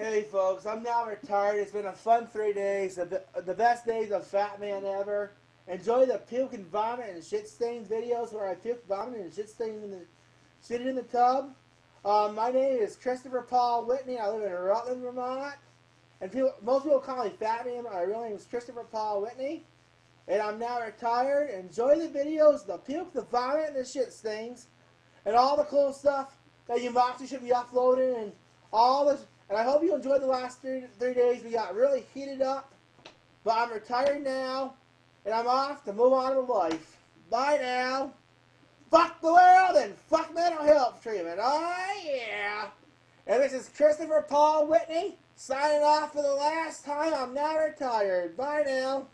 Hey folks, I'm now retired. It's been a fun three days, the, the best days of Fat Man ever. Enjoy the puke and vomit and shit stains videos where I puke, vomit, and shit stain in the sitting in the tub. Um, my name is Christopher Paul Whitney. I live in Rutland, Vermont. And people, most people call me Fat Man. but My real name is Christopher Paul Whitney. And I'm now retired. Enjoy the videos, the puke, the vomit, and the shit stains. And all the cool stuff that you Moxie should be uploading and all this. And I hope you enjoyed the last three, three days. We got really heated up. But I'm retired now. And I'm off to move on with life. Bye now. Fuck the world and fuck mental health treatment. Oh yeah. And this is Christopher Paul Whitney signing off for the last time. I'm now retired. Bye now.